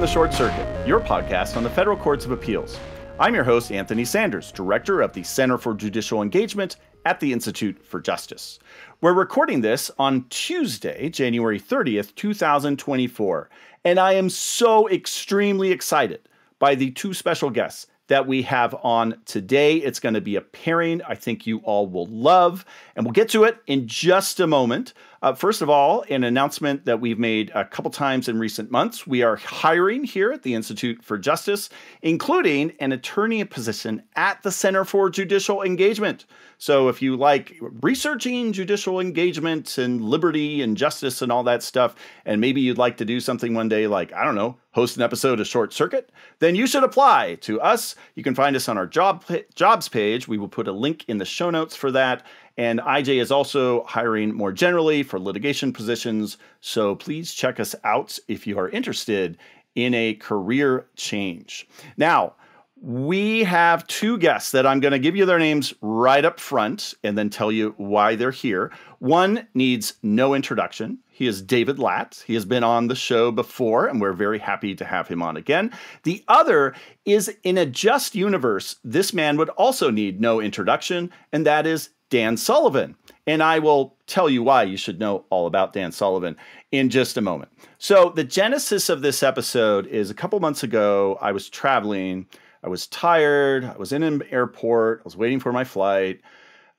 Welcome to Short Circuit, your podcast on the federal courts of appeals. I'm your host, Anthony Sanders, director of the Center for Judicial Engagement at the Institute for Justice. We're recording this on Tuesday, January 30th, 2024, and I am so extremely excited by the two special guests that we have on today. It's going to be a pairing I think you all will love, and we'll get to it in just a moment. Uh, first of all, an announcement that we've made a couple times in recent months. We are hiring here at the Institute for Justice, including an attorney position at the Center for Judicial Engagement. So if you like researching judicial engagement and liberty and justice and all that stuff, and maybe you'd like to do something one day like, I don't know, host an episode of Short Circuit, then you should apply to us. You can find us on our job jobs page. We will put a link in the show notes for that. And IJ is also hiring more generally for litigation positions. So please check us out if you are interested in a career change. Now, we have two guests that I'm going to give you their names right up front and then tell you why they're here. One needs no introduction. He is David Lat. He has been on the show before, and we're very happy to have him on again. The other is in a just universe, this man would also need no introduction, and that is Dan Sullivan. And I will tell you why you should know all about Dan Sullivan in just a moment. So, the genesis of this episode is a couple months ago, I was traveling. I was tired. I was in an airport. I was waiting for my flight.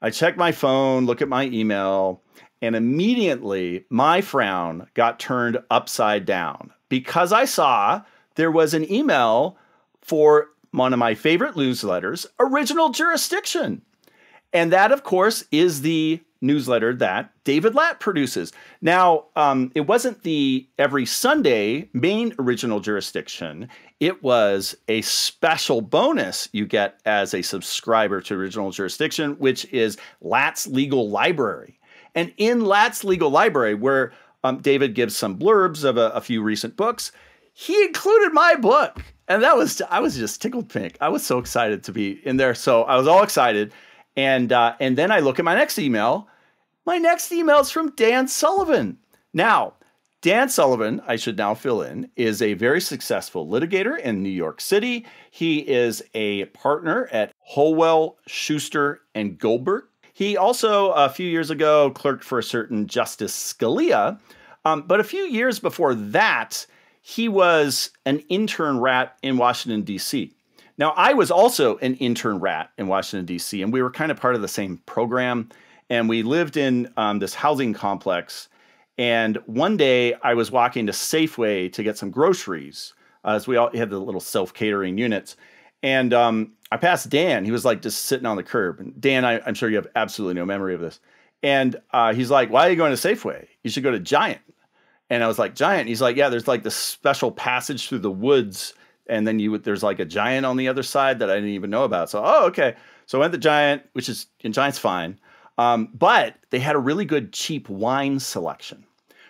I checked my phone, look at my email, and immediately my frown got turned upside down because I saw there was an email for one of my favorite newsletters, Original Jurisdiction. And that, of course, is the newsletter that David Lat produces. Now, um, it wasn't the every Sunday main original jurisdiction, it was a special bonus you get as a subscriber to original jurisdiction, which is Lat's Legal Library. And in Lat's Legal Library, where um, David gives some blurbs of a, a few recent books, he included my book. And that was, I was just tickled pink. I was so excited to be in there. So I was all excited. And uh, and then I look at my next email. My next email is from Dan Sullivan. Now, Dan Sullivan, I should now fill in, is a very successful litigator in New York City. He is a partner at Holwell, Shuster, and Goldberg. He also, a few years ago, clerked for a certain Justice Scalia. Um, but a few years before that, he was an intern rat in Washington, D.C. Now, I was also an intern rat in Washington, D.C., and we were kind of part of the same program. And we lived in um, this housing complex. And one day I was walking to Safeway to get some groceries, uh, as we all had the little self catering units. And um, I passed Dan. He was like just sitting on the curb. And Dan, I, am sure you have absolutely no memory of this. And uh, he's like, Why are you going to Safeway? You should go to Giant. And I was like, Giant? He's like, Yeah, there's like this special passage through the woods and then you there's like a giant on the other side that I didn't even know about. So oh okay, so I went to Giant, which is and Giant's fine, um, but they had a really good cheap wine selection.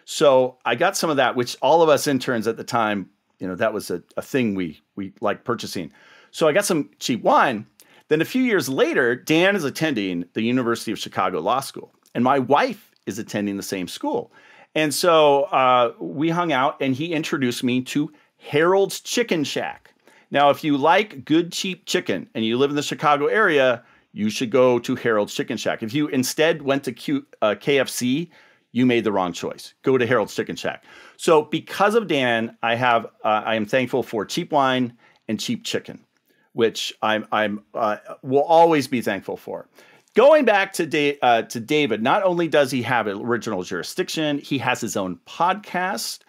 So I got some of that, which all of us interns at the time, you know, that was a, a thing we we like purchasing. So I got some cheap wine. Then a few years later, Dan is attending the University of Chicago Law School, and my wife is attending the same school. And so uh, we hung out, and he introduced me to Harold's Chicken Shack. Now, if you like good, cheap chicken and you live in the Chicago area, you should go to Harold's Chicken Shack. If you instead went to Q, uh, KFC, you made the wrong choice. Go to Harold's Chicken Shack. So, because of Dan, I have uh, I am thankful for cheap wine and cheap chicken, which I'm I'm uh, will always be thankful for. Going back to da- uh, to David, not only does he have original jurisdiction, he has his own podcast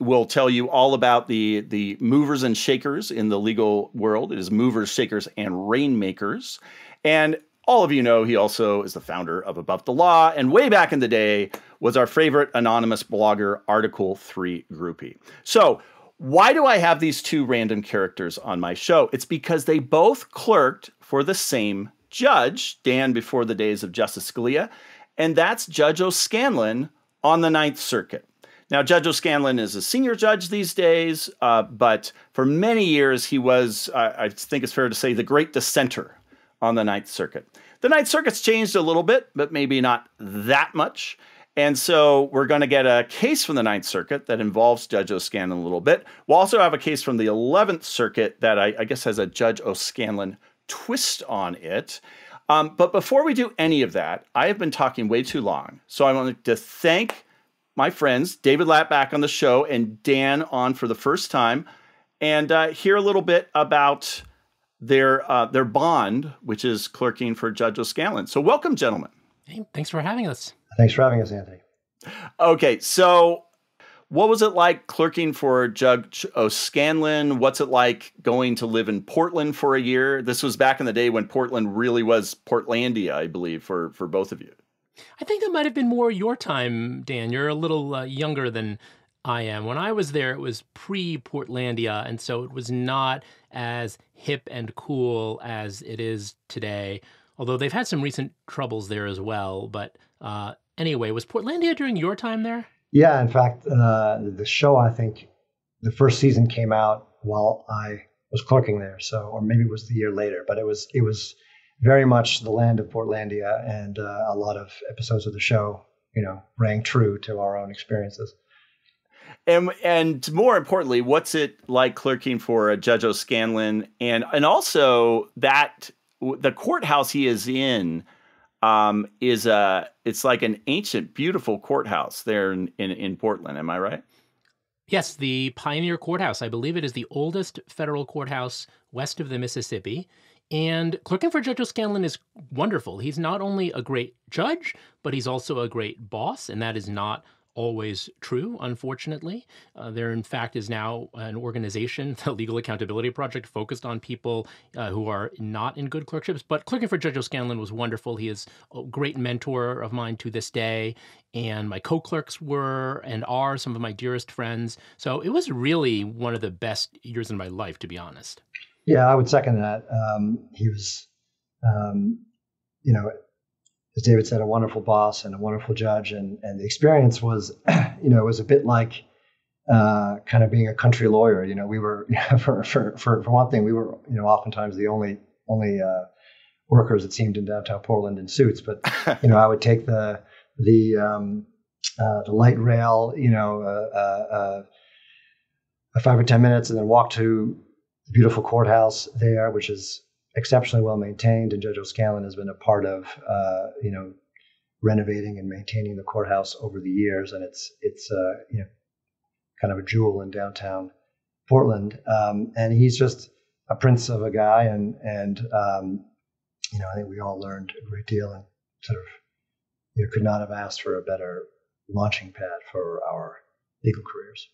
will tell you all about the the movers and shakers in the legal world. It is movers, shakers, and rainmakers. And all of you know he also is the founder of Above the Law, and way back in the day was our favorite anonymous blogger, Article 3 groupie. So, why do I have these two random characters on my show? It's because they both clerked for the same judge, Dan before the days of Justice Scalia, and that's Judge O'Scannlain on the Ninth Circuit. Now, Judge O'Scannlain is a senior judge these days, uh, but for many years he was, uh, I think it's fair to say, the great dissenter on the Ninth Circuit. The Ninth Circuit's changed a little bit, but maybe not that much. And so we're going to get a case from the Ninth Circuit that involves Judge O'Scannlain a little bit. We'll also have a case from the Eleventh Circuit that I, I guess has a Judge O'Scannlain twist on it. Um, but before we do any of that, I have been talking way too long. So I want to thank my friends, David Lat back on the show and Dan on for the first time, and uh, hear a little bit about their uh, their bond, which is clerking for Judge O'Scannlain. So welcome, gentlemen. Hey, thanks for having us. Thanks for having us, Anthony. Okay, so what was it like clerking for Judge O'Scannlain? What's it like going to live in Portland for a year? This was back in the day when Portland really was Portlandia, I believe, for for both of you. I think that might have been more your time, Dan. You're a little uh, younger than I am. When I was there, it was pre Portlandia, and so it was not as hip and cool as it is today. Although they've had some recent troubles there as well, but uh, Anyway, was Portlandia during your time there? Yeah, in fact, uh, the show I think the first season came out while I was clerking there, so or maybe it was the year later, but it was it was very much the land of Portlandia, and uh, a lot of episodes of the show, you know, rang true to our own experiences. And and more importantly, what's it like clerking for a Judge O'Scannlain, and and also that the courthouse he is in um, is a it's like an ancient, beautiful courthouse there in, in, in Portland. Am I right? Yes, the Pioneer Courthouse. I believe it is the oldest federal courthouse west of the Mississippi. And clerking for Judge O'Scannlain is wonderful. He's not only a great judge, but he's also a great boss, and that is not always true, unfortunately. Uh, there, in fact, is now an organization, the Legal Accountability Project, focused on people uh, who are not in good clerkships. But clerking for Judge O'Scannlain was wonderful. He is a great mentor of mine to this day. And my co clerks were and are some of my dearest friends. So it was really one of the best years in my life, to be honest. Yeah, I would second that. Um, he was, um, you know, as David said, a wonderful boss and a wonderful judge. And, and the experience was, you know, it was a bit like uh, kind of being a country lawyer. You know, we were, you know, for, for, for, for one thing, we were, you know, oftentimes the only, only uh, workers, it seemed, in downtown Portland in suits. But, you know, I would take the, the, um, uh, the light rail, you know, uh, uh, uh, five or 10 minutes and then walk to the beautiful courthouse there, which is exceptionally well maintained, and Judge O'Scannlain has been a part of uh, you know renovating and maintaining the courthouse over the years, and it's it's uh, you know kind of a jewel in downtown Portland. Um, and he's just a prince of a guy, and and um, you know I think we all learned a great deal, and sort of you know, could not have asked for a better launching pad for our legal careers.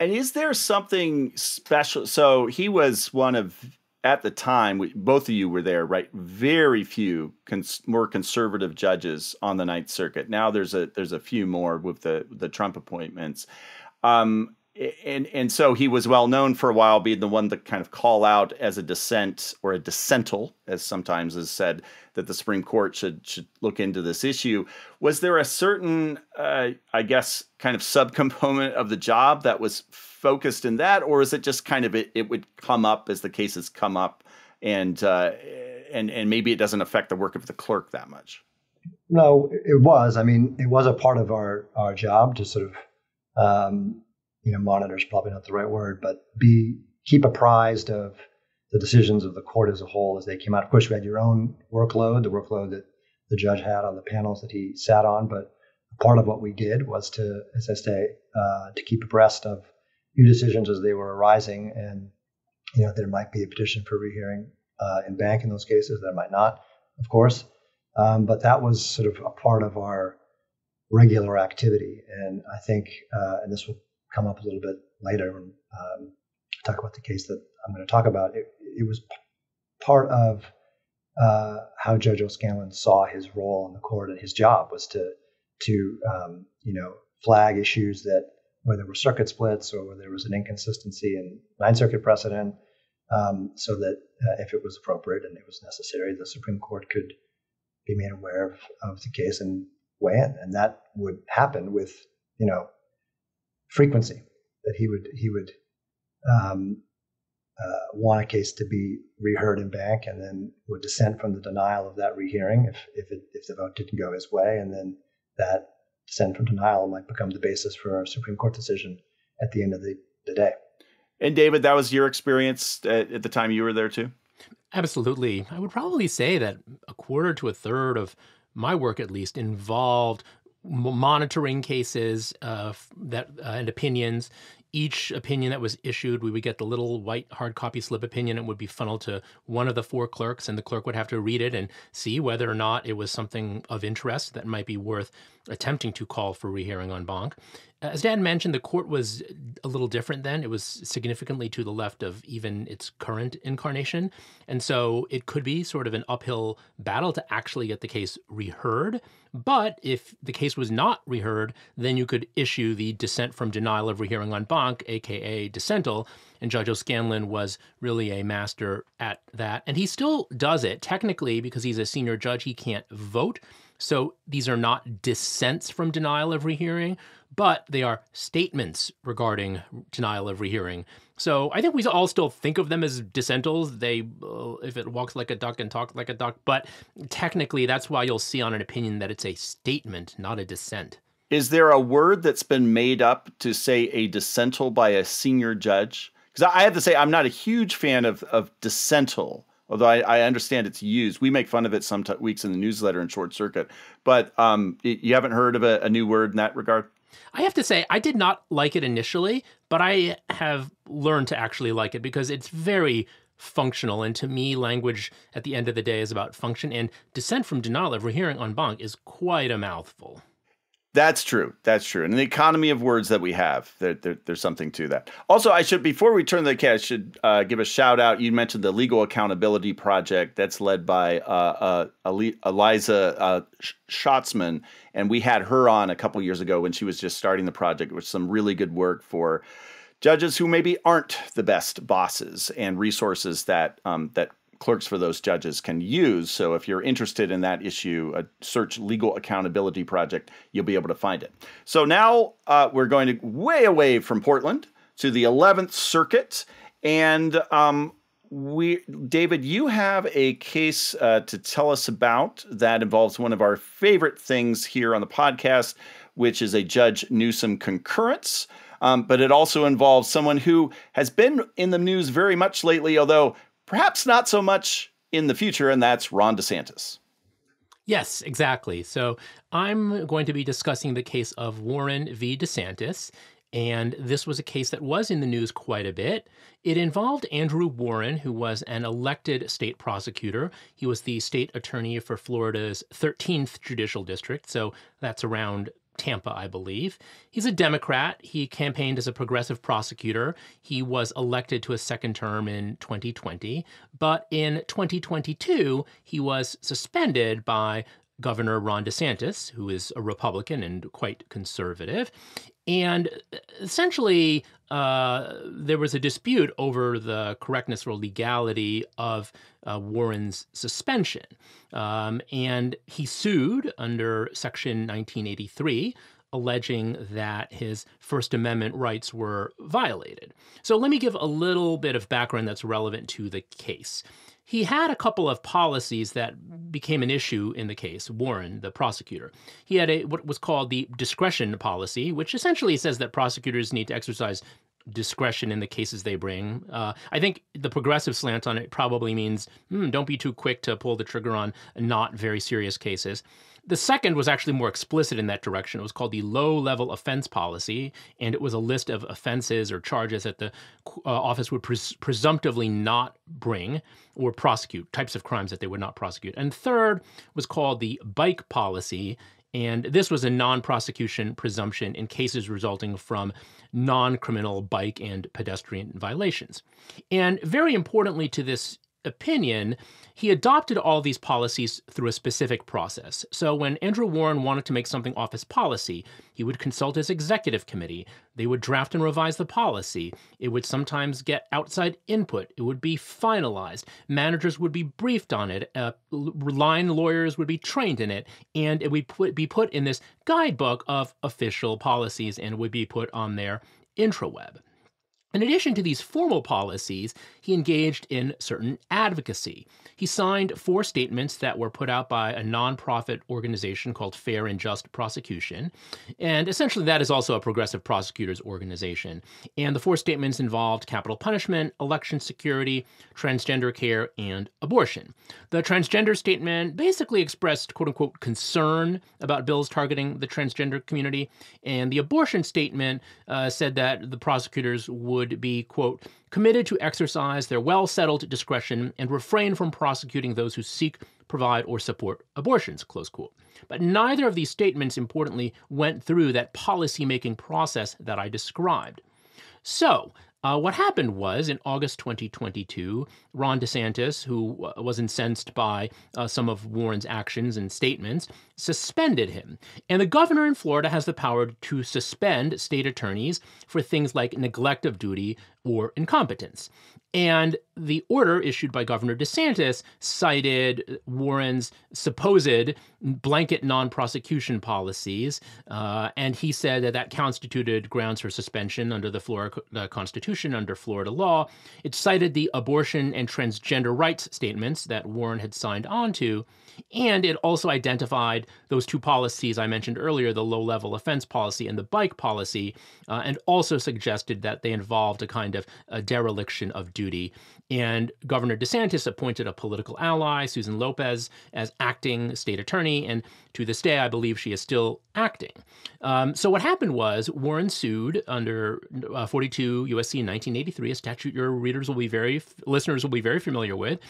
And is there something special? So he was one of at the time, we, both of you were there, right? Very few cons- more conservative judges on the Ninth Circuit. Now there's a there's a few more with the the Trump appointments. Um, and and so he was well known for a while being the one to kind of call out as a dissent or a dissental, as sometimes is said, that the Supreme Court should should look into this issue. Was there a certain, uh, I guess, kind of subcomponent of the job that was focused in that, or is it just kind of it, it would come up as the cases come up, and uh, and and maybe it doesn't affect the work of the clerk that much? No, it was. I mean, it was a part of our our job to sort of. Um, you know, monitor is probably not the right word, but be keep apprised of the decisions of the court as a whole as they came out. Of course, we had your own workload, the workload that the judge had on the panels that he sat on, but part of what we did was to, as I say, uh, to keep abreast of new decisions as they were arising, and you know there might be a petition for rehearing uh, en banc in those cases, there might not, of course, um, but that was sort of a part of our regular activity, and I think, uh, and this will come up a little bit later and um, talk about the case that I'm going to talk about. It, it was p- part of uh, how Judge O'Scannlain saw his role in the court and his job was to to um, you know flag issues that where there were circuit splits or where there was an inconsistency in Ninth Circuit precedent, um, so that uh, if it was appropriate and it was necessary, the Supreme Court could be made aware of, of the case and weigh in, and that would happen with you know frequency that he would he would um, uh, want a case to be reheard en banc and then would dissent from the denial of that rehearing if if, it, if the vote didn't go his way and then that dissent from denial might become the basis for a Supreme Court decision at the end of the, the day. And David, that was your experience at, at the time you were there too? Absolutely. I would probably say that a quarter to a third of my work, at least, involved monitoring cases uh, that uh, and opinions each opinion that was issued, we would get the little white hard copy slip opinion. It would be funneled to one of the four clerks, and the clerk would have to read it and see whether or not it was something of interest that might be worth attempting to call for rehearing en banc. As Dan mentioned, the court was a little different then. It was significantly to the left of even its current incarnation. And so it could be sort of an uphill battle to actually get the case reheard. But if the case was not reheard, then you could issue the dissent from denial of rehearing en banc, aka dissental. And Judge O'Scannlain was really a master at that. And he still does it. Technically, because he's a senior judge, he can't vote. So these are not dissents from denial of rehearing, but they are statements regarding denial of rehearing. So I think we all still think of them as dissentals. They, uh, if it walks like a duck and talks like a duck, but technically that's why you'll see on an opinion that it's a statement, not a dissent. Is there a word that's been made up to say a dissental by a senior judge? Because I have to say, I'm not a huge fan of, of dissental although I, I, understand it's used. We make fun of it some weeks in the newsletter in Short Circuit. But um, you haven't heard of a, a, new word in that regard? I have to say, I did not like it initially, but I have learned to actually like it because it's very functional. And to me, language at the end of the day is about function. And dissent from denial of rehearing en banc is quite a mouthful. That's true. That's true. And the economy of words that we have, there, there, there's something to that. Also, I should, before we turn the case, I should uh, give a shout out. You mentioned the Legal Accountability Project that's led by uh, uh, Aliza uh, Shatzman. And we had her on a couple years ago when she was just starting the project, with some really good work for judges who maybe aren't the best bosses and resources that um, that clerks for those judges can use. So if you're interested in that issue, a search Legal Accountability Project, you'll be able to find it. So now uh, we're going to way away from Portland to the 11th Circuit. And um, we, David, you have a case uh, to tell us about that involves one of our favorite things here on the podcast, which is a Judge Newsom concurrence. Um, but it also involves someone who has been in the news very much lately, although perhaps not so much in the future, and that's Ron DeSantis. Yes, exactly. So I'm going to be discussing the case of Warren v. DeSantis. And this was a case that was in the news quite a bit. It involved Andrew Warren, who was an elected state prosecutor. He was the state attorney for Florida's 13th judicial district. So that's around Tampa, I believe. He's a Democrat. He campaigned as a progressive prosecutor. He was elected to a second term in 2020. But in 2022, he was suspended by Governor Ron DeSantis, who is a Republican and quite conservative. And essentially, uh, there was a dispute over the correctness or legality of uh, Warren's suspension. Um, and he sued under Section 1983, alleging that his First Amendment rights were violated. So let me give a little bit of background that's relevant to the case. He had a couple of policies that became an issue in the case, Warren, the prosecutor. He had a what was called the discretion policy, which essentially says that prosecutors need to exercise discretion in the cases they bring. Uh, I think the progressive slant on it probably means hmm, don't be too quick to pull the trigger on not very serious cases. The second was actually more explicit in that direction. It was called the low level offense policy, and it was a list of offenses or charges that the uh, office would pres- presumptively not bring or prosecute, types of crimes that they would not prosecute. And third was called the bike policy, and this was a non prosecution presumption in cases resulting from non criminal bike and pedestrian violations. And very importantly to this opinion, he adopted all these policies through a specific process. So when Andrew Warren wanted to make something office policy, he would consult his executive committee. They would draft and revise the policy. It would sometimes get outside input. It would be finalized. Managers would be briefed on it. Uh, line lawyers would be trained in it. And it would put, be put in this guidebook of official policies and would be put on their intraweb. In addition to these formal policies, he engaged in certain advocacy. He signed four statements that were put out by a nonprofit organization called Fair and Just Prosecution. And essentially, that is also a progressive prosecutors organization. And the four statements involved capital punishment, election security, transgender care, and abortion. The transgender statement basically expressed, quote unquote, concern about bills targeting the transgender community. And the abortion statement uh, said that the prosecutors would be, quote, committed to exercise their well settled discretion and refrain from prosecuting those who seek, provide, or support abortions, close quote. But neither of these statements, importantly, went through that policy-making process that I described. So, uh, what happened was in August 2022, Ron DeSantis, who was incensed by uh, some of Warren's actions and statements, suspended him. And the governor in Florida has the power to suspend state attorneys for things like neglect of duty or incompetence. And the order issued by Governor DeSantis cited Warren's supposed blanket non prosecution policies. Uh, and he said that that constituted grounds for suspension under the Florida Constitution, under Florida law. It cited the abortion and transgender rights statements that Warren had signed on to. And it also identified those two policies I mentioned earlier the low level offense policy and the bike policy, uh, and also suggested that they involved a kind of a dereliction of duty. And Governor DeSantis appointed a political ally, Susan Lopez, as acting state attorney. And to this day, I believe she is still acting. Um, so what happened was Warren sued under uh, 42 USC 1983, a statute your readers will be very, listeners will be very familiar with.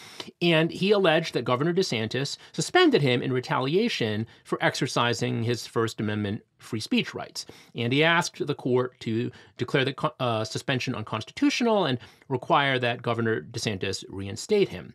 And he alleged that Governor DeSantis suspended him in retaliation for exercising his First Amendment free speech rights. And he asked the court to declare the uh, suspension unconstitutional and require that Governor DeSantis reinstate him.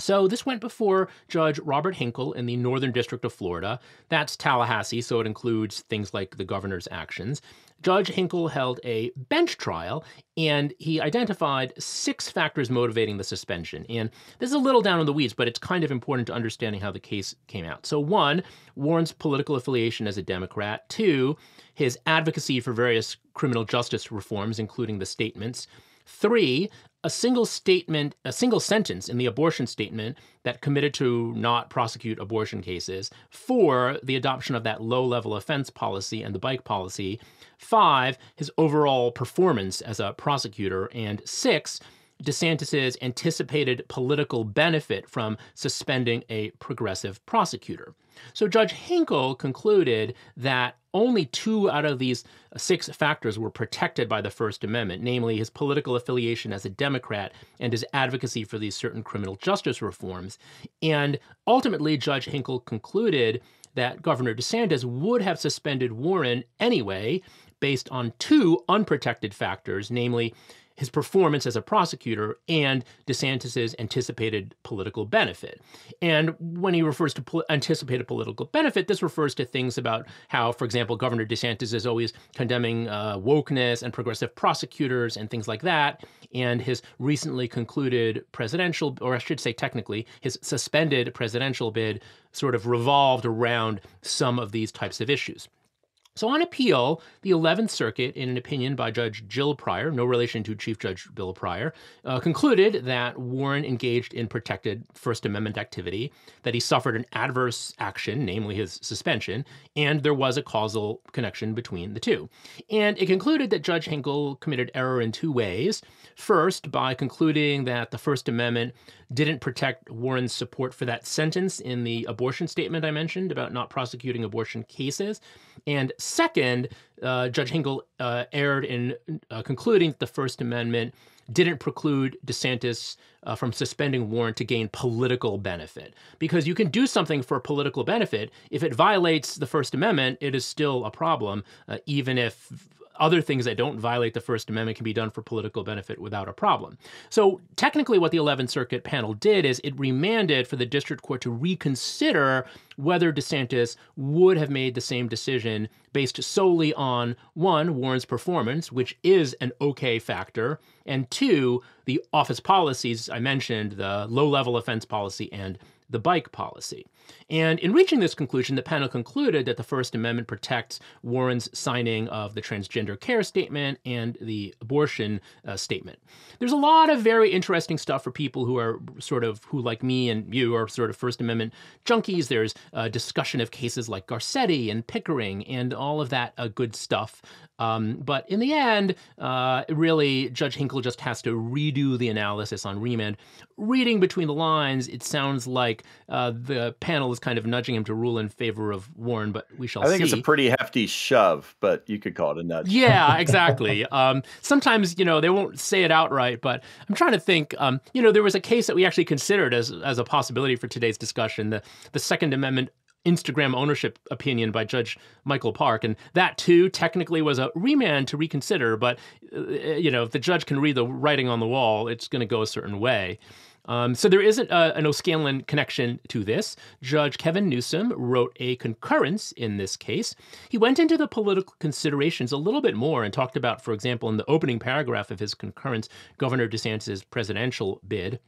So this went before Judge Robert Hinkle in the Northern District of Florida. That's Tallahassee, so it includes things like the governor's actions. Judge Hinkle held a bench trial and he identified six factors motivating the suspension. And this is a little down in the weeds, but it's kind of important to understanding how the case came out. So, one, Warren's political affiliation as a Democrat. Two, his advocacy for various criminal justice reforms, including the statements. Three, a single statement, a single sentence in the abortion statement that committed to not prosecute abortion cases. Four, the adoption of that low level offense policy and the bike policy. Five, his overall performance as a prosecutor. And six, DeSantis's anticipated political benefit from suspending a progressive prosecutor. So Judge Hinkle concluded that only two out of these six factors were protected by the First Amendment, namely his political affiliation as a Democrat and his advocacy for these certain criminal justice reforms. And ultimately, Judge Hinkle concluded that Governor DeSantis would have suspended Warren anyway, based on two unprotected factors, namely his performance as a prosecutor and DeSantis's anticipated political benefit. And when he refers to anticipated political benefit, this refers to things about how, for example, Governor DeSantis is always condemning uh, wokeness and progressive prosecutors and things like that. And his recently concluded presidential, or I should say technically, his suspended presidential bid sort of revolved around some of these types of issues. So, on appeal, the 11th Circuit, in an opinion by Judge Jill Pryor, no relation to Chief Judge Bill Pryor, uh, concluded that Warren engaged in protected First Amendment activity, that he suffered an adverse action, namely his suspension, and there was a causal connection between the two. And it concluded that Judge Hinkle committed error in two ways. First, by concluding that the First Amendment didn't protect Warren's support for that sentence in the abortion statement I mentioned about not prosecuting abortion cases. And second, uh, Judge Hinkle uh, erred in uh, concluding that the First Amendment didn't preclude DeSantis uh, from suspending Warren to gain political benefit. Because you can do something for political benefit. If it violates the First Amendment, it is still a problem, uh, even if other things that don't violate the First Amendment can be done for political benefit without a problem. So, technically, what the 11th Circuit panel did is it remanded for the district court to reconsider whether DeSantis would have made the same decision based solely on one, Warren's performance, which is an okay factor, and two, the office policies I mentioned, the low level offense policy and the bike policy. And in reaching this conclusion, the panel concluded that the First Amendment protects Warren's signing of the transgender care statement and the abortion uh, statement. There's a lot of very interesting stuff for people who are sort of, who like me and you are sort of First Amendment junkies. There's a discussion of cases like Garcetti and Pickering and all of that uh, good stuff. Um, but in the end, uh, really, Judge Hinkle just has to redo the analysis on remand. Reading between the lines, it sounds like uh, the panel is kind of nudging him to rule in favor of Warren, but we shall see. I think see. it's a pretty hefty shove, but you could call it a nudge. Yeah, exactly. um, sometimes, you know, they won't say it outright, but I'm trying to think. Um, you know, there was a case that we actually considered as as a possibility for today's discussion, the the Second Amendment Instagram ownership opinion by Judge Michael Park, and that too technically was a remand to reconsider. But uh, you know, if the judge can read the writing on the wall, it's going to go a certain way. Um, so there isn't a, an O'Scannlain connection to this. Judge Kevin Newsom wrote a concurrence in this case. He went into the political considerations a little bit more and talked about, for example, in the opening paragraph of his concurrence, Governor DeSantis' presidential bid.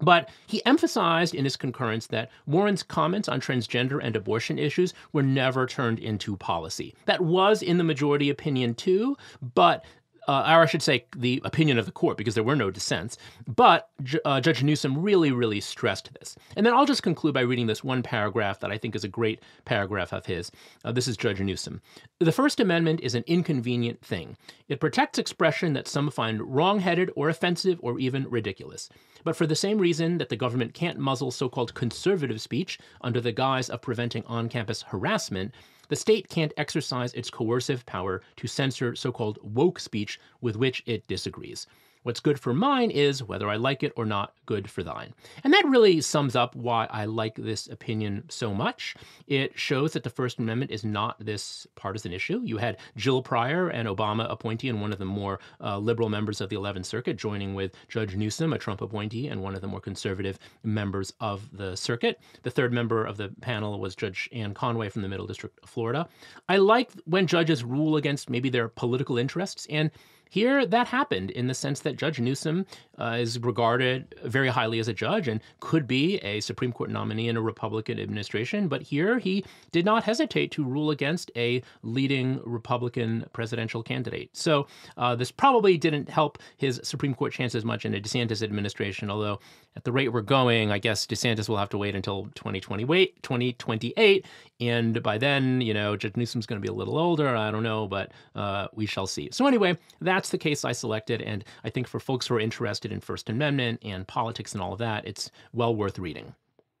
But he emphasized in his concurrence that Warren's comments on transgender and abortion issues were never turned into policy. That was in the majority opinion too, but uh, or I should say, the opinion of the court, because there were no dissents. But uh, Judge Newsom really, really stressed this. And then I'll just conclude by reading this one paragraph that I think is a great paragraph of his. Uh, this is Judge Newsom. The First Amendment is an inconvenient thing. It protects expression that some find wrongheaded or offensive or even ridiculous. But for the same reason that the government can't muzzle so called conservative speech under the guise of preventing on campus harassment, the state can't exercise its coercive power to censor so called woke speech with which it disagrees. What's good for mine is, whether I like it or not, good for thine. And that really sums up why I like this opinion so much. It shows that the First Amendment is not this partisan issue. You had Jill Pryor, an Obama appointee and one of the more uh, liberal members of the 11th Circuit, joining with Judge Newsom, a Trump appointee and one of the more conservative members of the circuit. The third member of the panel was Judge Anne Conway from the Middle District of Florida. I like when judges rule against maybe their political interests and here, that happened in the sense that Judge Newsom uh, is regarded very highly as a judge and could be a Supreme Court nominee in a Republican administration. But here, he did not hesitate to rule against a leading Republican presidential candidate. So uh, this probably didn't help his Supreme Court chances much in a DeSantis administration, although at the rate we're going, I guess DeSantis will have to wait until 2028. And by then, you know, Judge Newsom's going to be a little older. I don't know, but uh, we shall see. So, anyway, that's the case I selected. And I think for folks who are interested in First Amendment and politics and all of that, it's well worth reading.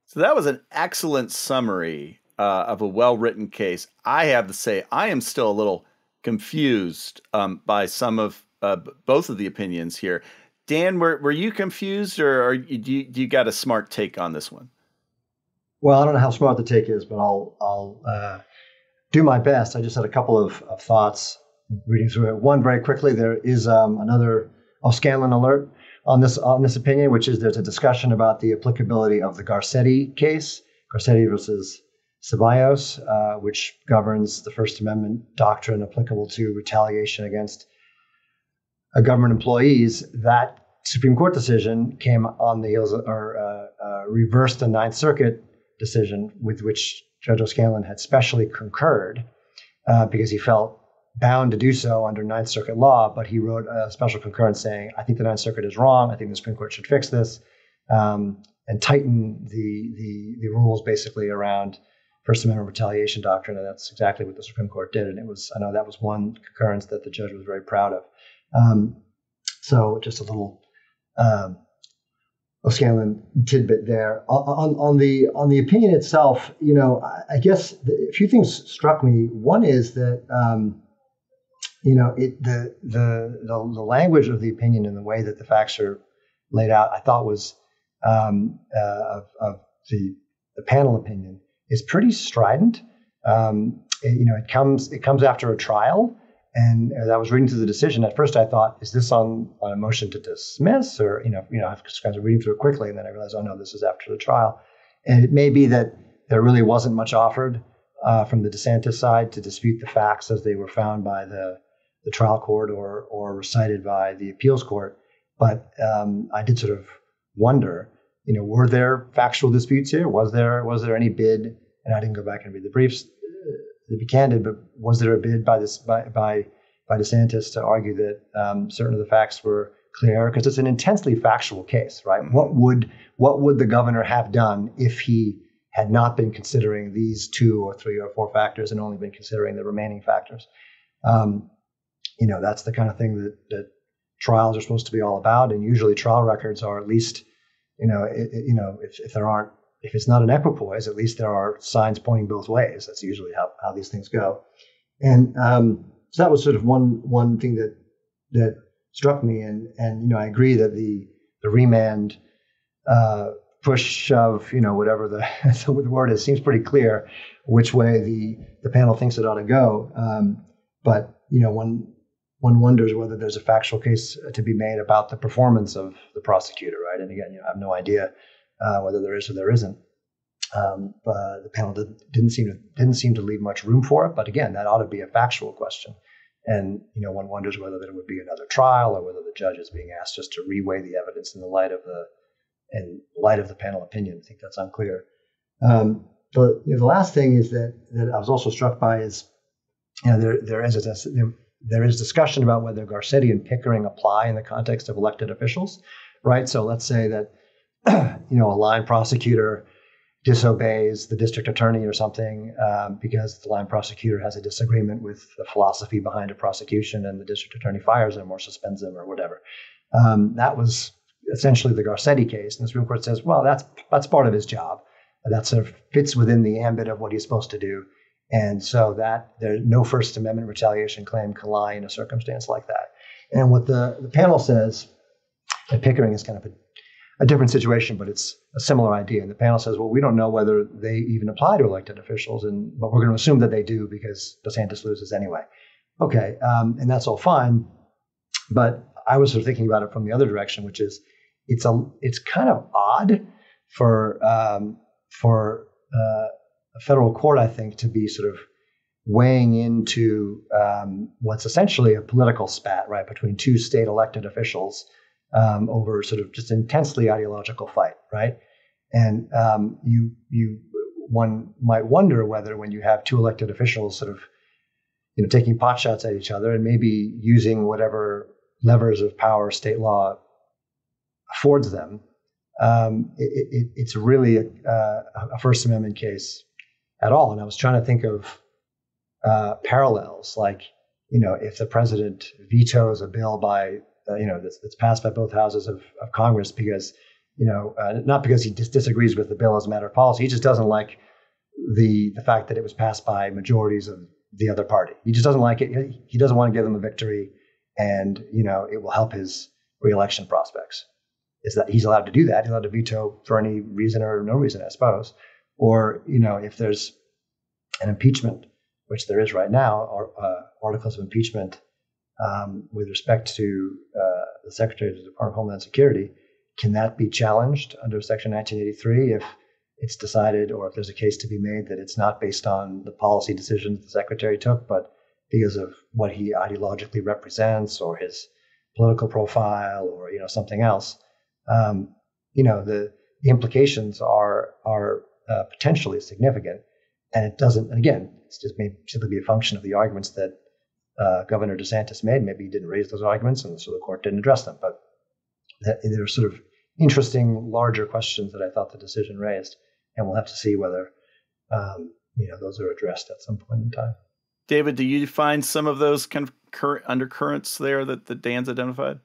So, that was an excellent summary uh, of a well written case. I have to say, I am still a little confused um, by some of uh, both of the opinions here. Dan, were were you confused, or do you, do you got a smart take on this one? Well, I don't know how smart the take is, but I'll I'll uh, do my best. I just had a couple of, of, thoughts reading through it. One very quickly, there is um, another O'Scannlain alert on this on this opinion, which is there's a discussion about the applicability of the Garcetti case, Garcetti versus Ceballos, uh, which governs the First Amendment doctrine applicable to retaliation against government employees. That Supreme Court decision came on the heels or uh, uh, reversed the Ninth Circuit decision with which Judge O'Scannlain had specially concurred uh, because he felt bound to do so under Ninth Circuit law. But he wrote a special concurrence saying, "I think the Ninth Circuit is wrong. I think the Supreme Court should fix this um, and tighten the, the the rules basically around." First Amendment retaliation doctrine, and that's exactly what the Supreme Court did. And it was, I know that was one concurrence that the judge was very proud of. Um, so just a little um, O'Scannlain tidbit there. On, on the on the opinion itself, you know, I, I guess the, a few things struck me. One is that um, you know it the, the, the the language of the opinion and the way that the facts are laid out, I thought was um, uh, of, of, the the panel opinion is pretty strident. Um, it, you know, it comes it comes after a trial. And as I was reading through the decision, at first I thought, is this on, on a motion to dismiss? Or, you know, you know, I was kind of reading through it quickly, and then I realized, oh no, this is after the trial. And it may be that there really wasn't much offered uh, from the DeSantis side to dispute the facts as they were found by the, the trial court or, or recited by the appeals court. But um, I did sort of wonder, you know, were there factual disputes here? Was there was there any bid? And I didn't go back and read the briefs to be candid, but was there a bid by this by by, by DeSantis to argue that um, certain of the facts were clear? Because it's an intensely factual case, right? Mm-hmm. What would what would the governor have done if he had not been considering these two or three or four factors and only been considering the remaining factors? Um, you know, that's the kind of thing that, that trials are supposed to be all about, and usually trial records are at least, you know, it, it, you know, if, if there aren't if it's not an equipoise, at least there are signs pointing both ways. That's usually how, how these things go. And um, so that was sort of one one thing that that struck me. And and you know I agree that the the remand uh, push shove you know whatever the the word is seems pretty clear which way the the panel thinks it ought to go. Um, but you know one one wonders whether there's a factual case to be made about the performance of the prosecutor, right? And again, you know, I have no idea uh, whether there is or there isn't. Um, but the panel did, didn't seem to didn't seem to leave much room for it. But again, that ought to be a factual question. And you know, one wonders whether there would be another trial or whether the judge is being asked just to reweigh the evidence in the light of the in light of the panel opinion. I think that's unclear. Um, but you know, the last thing is that that I was also struck by is you know there there is a, there is discussion about whether Garcetti and Pickering apply in the context of elected officials, right? So let's say that you know, a line prosecutor disobeys the district attorney or something um, because the line prosecutor has a disagreement with the philosophy behind a prosecution and the district attorney fires him or suspends him or whatever. Um, that was essentially the Garcetti case. And the Supreme Court says, well, that's, that's part of his job. That sort of fits within the ambit of what he's supposed to do. And so that there's no First Amendment retaliation claim can lie in a circumstance like that. And what the, the panel says, and Pickering is kind of a a different situation, but it's a similar idea. And the panel says, well, we don't know whether they even apply to elected officials, and but we're going to assume that they do because DeSantis loses anyway. Okay, um, and that's all fine. But I was sort of thinking about it from the other direction, which is it's a it's kind of odd for um, for uh, a federal court, I think, to be sort of weighing into um, what's essentially a political spat, right, between two state elected officials um, over sort of just intensely ideological fight, right? And um, you you one might wonder whether when you have two elected officials sort of you know taking pot shots at each other and maybe using whatever levers of power state law affords them, um, it, it, it's really a, a, First Amendment case at all. And I was trying to think of uh, parallels, like you know, if the president vetoes a bill by uh, you know, that's, that's, passed by both houses of, of Congress because, you know, uh, not because he dis- disagrees with the bill as a matter of policy. He just doesn't like the the fact that it was passed by majorities of the other party. He just doesn't like it. He doesn't want to give them a victory, and you know, it will help his reelection prospects. Is that he's allowed to do that? He's allowed to veto for any reason or no reason, I suppose. Or you know, if there's an impeachment, which there is right now, or uh, articles of impeachment um, with respect to uh, the Secretary of the Department of Homeland Security, can that be challenged under Section 1983 if it's decided or if there's a case to be made that it's not based on the policy decisions the Secretary took, but because of what he ideologically represents or his political profile or you know something else? Um, you know the, the implications are are uh, potentially significant, and it doesn't. And again, it's just may simply be a function of the arguments that uh, Governor DeSantis made. Maybe he didn't raise those arguments, and so the court didn't address them. But there are sort of interesting, larger questions that I thought the decision raised, and we'll have to see whether um, you know those are addressed at some point in time. David, do you find some of those kind of current undercurrents there that, that Dan's identified?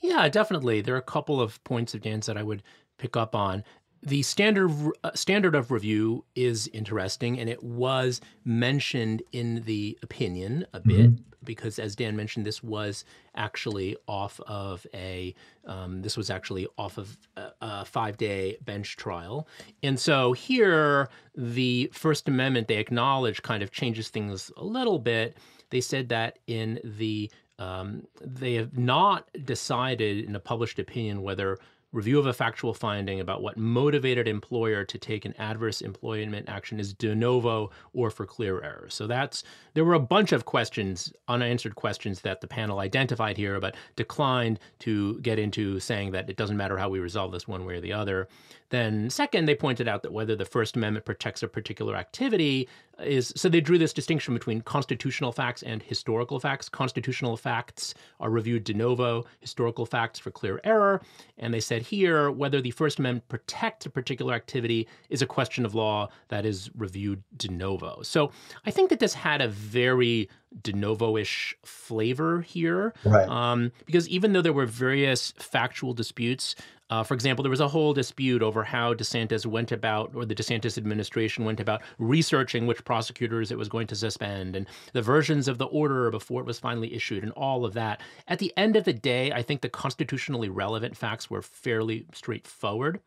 Yeah, definitely. There are a couple of points of Dan's that I would pick up on the standard uh, standard of review is interesting, and it was mentioned in the opinion a bit mm-hmm. because, as Dan mentioned, this was actually off of a um, this was actually off of a, a five day bench trial, and so here the First Amendment they acknowledge kind of changes things a little bit. They said that in the um, they have not decided in a published opinion whether review of a factual finding about what motivated employer to take an adverse employment action is de novo or for clear error. So that's there were a bunch of questions, unanswered questions that the panel identified here, but declined to get into saying that it doesn't matter how we resolve this one way or the other. Then, second, they pointed out that whether the First Amendment protects a particular activity is so they drew this distinction between constitutional facts and historical facts. Constitutional facts are reviewed de novo, historical facts for clear error. And they said here whether the First Amendment protects a particular activity is a question of law that is reviewed de novo. So I think that this had a very de novo-ish flavor here. Right. Um, because even though there were various factual disputes, uh, for example, there was a whole dispute over how DeSantis went about, or the DeSantis administration went about researching which prosecutors it was going to suspend and the versions of the order before it was finally issued and all of that. At the end of the day, I think the constitutionally relevant facts were fairly straightforward.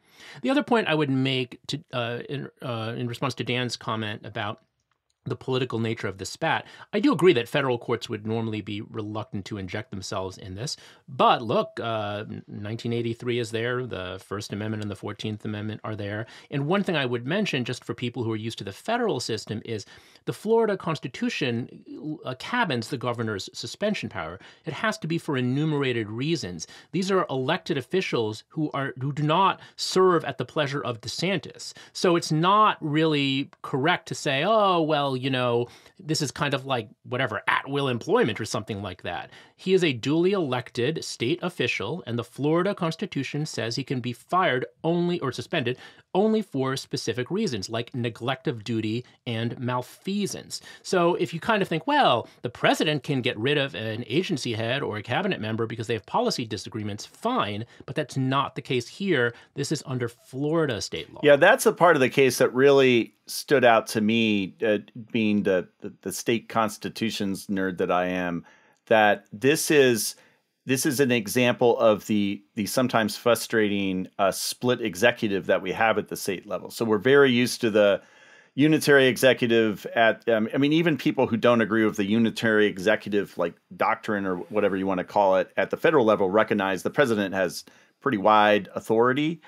The other point I would make to, uh, in, uh, in response to Dan's comment about the political nature of the spat. I do agree that federal courts would normally be reluctant to inject themselves in this. But look, uh, 1983 is there, the First Amendment and the 14th Amendment are there. And one thing I would mention, just for people who are used to the federal system, is the Florida Constitution uh, cabins the governor's suspension power. It has to be for enumerated reasons. These are elected officials who are who do not serve at the pleasure of DeSantis. So it's not really correct to say, oh well well, you know, this is kind of like whatever, at will employment or something like that. He is a duly elected state official, and the Florida Constitution says he can be fired only or suspended only for specific reasons, like neglect of duty and malfeasance. So if you kind of think, well, the president can get rid of an agency head or a cabinet member because they have policy disagreements, fine, but that's not the case here. This is under Florida state law. Yeah, that's a part of the case that really stood out to me, uh, being the, the the state constitutions nerd that I am. That this is this is an example of the the sometimes frustrating uh, split executive that we have at the state level. So we're very used to the unitary executive at um, i mean even people who don't agree with the unitary executive like doctrine or whatever you want to call it at the federal level recognize the president has pretty wide authority.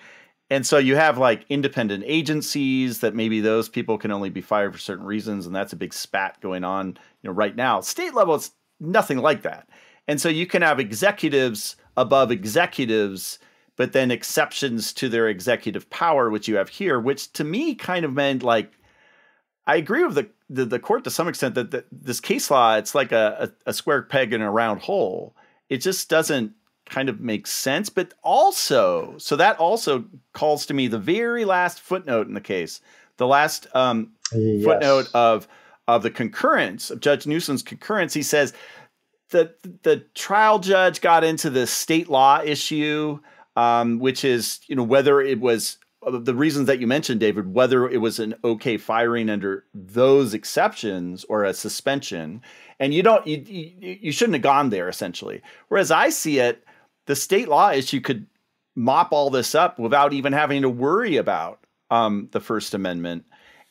And so you have like independent agencies that maybe those people can only be fired for certain reasons and that's a big spat going on you know right now. State level it's nothing like that and so you can have executives above executives but then exceptions to their executive power which you have here which to me kind of meant like i agree with the the, the court to some extent that, that this case law it's like a, a, a square peg in a round hole it just doesn't kind of makes sense. But also, so that also calls to me the very last footnote in the case, the last um, yes. footnote of of the concurrence of Judge Newsom's concurrence. He says that the trial judge got into the state law issue, um, which is you know whether it was uh, the reasons that you mentioned, David, whether it was an okay firing under those exceptions or a suspension, and you don't, you, you, you shouldn't have gone there essentially. Whereas I see it, the state law issue could mop all this up without even having to worry about um, the First Amendment.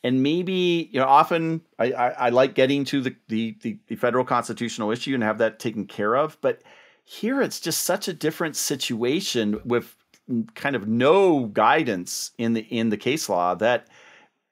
And maybe you know, often I, I, I like getting to the, the, the the federal constitutional issue and have that taken care of. But here, it's just such a different situation with kind of no guidance in the in the case law that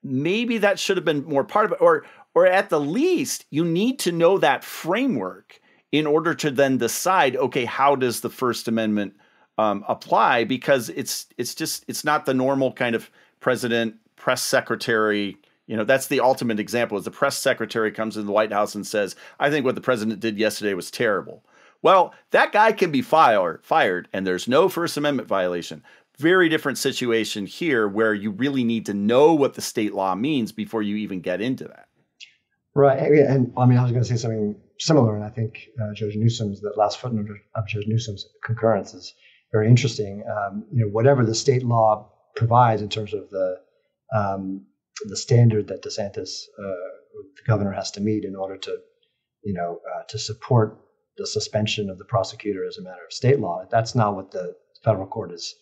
maybe that should have been more part of it, or or at the least, you need to know that framework in order to then decide, okay, how does the First Amendment um, apply? Because it's it's just it's not the normal kind of president, press secretary. You know, that's the ultimate example. Is the press secretary comes in the White House and says, "I think what the president did yesterday was terrible." Well, that guy can be fired, fired, and there's no First Amendment violation. Very different situation here, where you really need to know what the state law means before you even get into that. Right, and I mean, I was going to say something similar, and I think uh, Judge Newsom's the last footnote of Judge Newsom's concurrence is very interesting. Um, you know, whatever the state law provides in terms of the um, the standard that DeSantis, uh, the governor, has to meet in order to, you know, uh, to support the suspension of the prosecutor as a matter of state law. That's not what the federal court is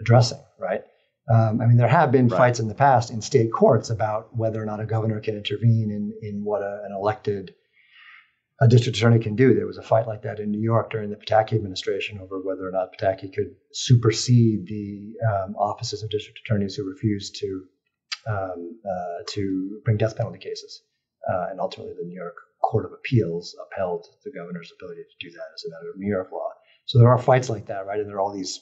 addressing, right? Um, I mean, there have been right. fights in the past in state courts about whether or not a governor can intervene in in what a, an elected a district attorney can do. There was a fight like that in New York during the Pataki administration over whether or not Pataki could supersede the um, offices of district attorneys who refused to um, uh, to bring death penalty cases. Uh, and ultimately, the New York Court of Appeals upheld the governor's ability to do that as a matter of New York law. So there are fights like that, right? And there are all these